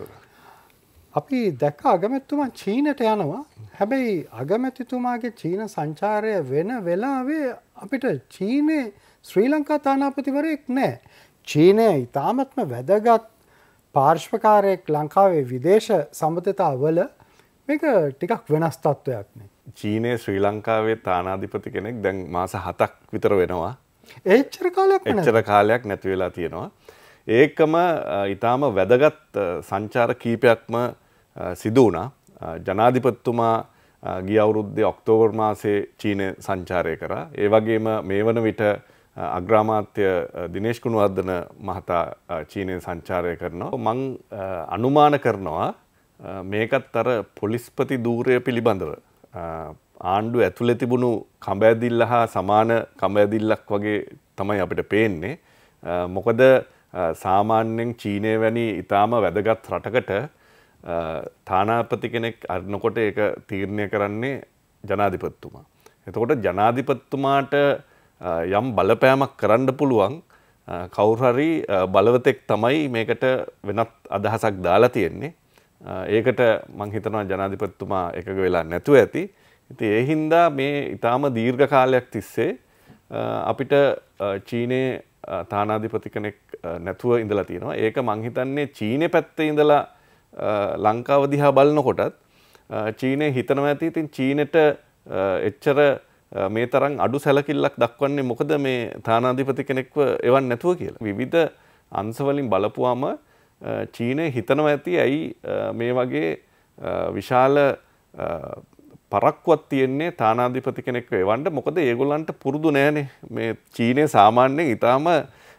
තුළ. අපි දැක්ක අගමැත්තුමා චීනට යනවා හැබැයි අගමැතිතුමාගේ චීන සංචාරය වෙන වෙලාවේ අපිට චීනය ශ්‍රී ලංකා තානාපතිවරයෙක් නෑ. චීනය ඉතාමත්ම වැදගත් පාර්ශ්වකාරයෙක් ලංකාවේ විදේශ සම්බතතාවල මේක ටිකක් වෙනස් තත්ත්වයක්නේ. චීනය ශ්‍රී ලංකාවේ තානාධිපති කෙනෙක් දැන් මාස හතක් විතර වෙනවා. එච්චර කාලයක් එච්චර කාලයක් නැති වෙලා තියෙනවා. ඒකම ඉතාම වැදගත් සංචාර කීපයක්ම සිදු වුණා. ජනාධිපත්තුමා ගිය අවුරුද්දේ ඔක්තෝබර් මාසේ චීනය සංචාරය කරා. ඒ වගේම මේ වන විට අග්‍රාමාත්‍ය දිනේශ් කුණුවර්ධන මහතා චීනය සංචාරය කරනවා. මං අනුමාන කරනවා මේකත් අර පොලිස්පති දූරය පිළිබඳව. ආණ්ඩු ඇතුළ තිබුණු කඹඇදිල්ල හා සමාන කඹඇදිල්ලක් වගේ තමයි අපිට පේන්නේ. මොකද සාමාන්‍යෙන් චීනය වැනි ඉතාම වැදගත් රටකට තානාපති කෙනෙක් අරනකොට ඒක තීරණය කරන්නේ ජනාධිපත්තුමා. එතකොට ජනාධිපත්තුමාට යම් බලපෑමක් කරන්න පුළුවන් කවුරහරි බලවතෙක් තමයි මේකට වෙනත් අදහසක් දාලා තියෙන්නේ. ඒකට මංහිතනවා ජනාධිපත්තුමා එකක වෙලා නැතුව ඇති. ඉති ඒ හින්දා මේ ඉතාම දීර්ඝ කාලයක් තිස්සේ අපිට චීනයේ තානාධිපති කෙනෙක් නැතුව ඉඳලා තියෙනවා. ඒක මංහිතන්නේ චීනය පැත්තේ ඉඳලා ලංකාව දිහා බලනකොටත් චීනය හිතනව ඇති ඉතින් චීනට එච්චර මේ තරම් අඩු සැලකිල්ලක් දක්වන්නේ මොකද මේ තානාධිපති කෙනෙක්ව එවන් නැතුව කියලා. විවිධ අංශවලින් බලපුවාම චීනය හිතනව ඇති ඇයි මේ වගේ විශාල පරක්වත් තියෙන්නේ තානාධිපති කෙනෙක්ව එවන්ට මොකද ඒගොල්ලන්ට පුරුදු නෑනේ මේ චීනය සාමාන්‍යයෙන් ඉතාම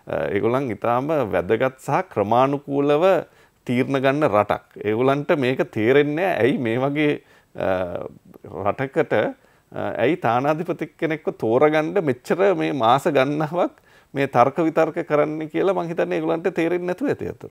ඒගොලන් ඉතාම වැදගත් සහ ක්‍රමාණුකූලව තීරණ ගන්න රටක්. ඒගොලන්ට මේක තේරෙන්නේ ඇයි මේ වගේ රටකට ඇයි තානාධිපති කෙනෙක්ව තෝරගණ්ඩ මෙච්චර මේ මාස ගන්නවක් මේ තර්ක විතර්ක කරන්න කියලා මංහිතන්නේ ඒගොලන්ට තේරෙන්නේ නැතුව ඇති ඇතු.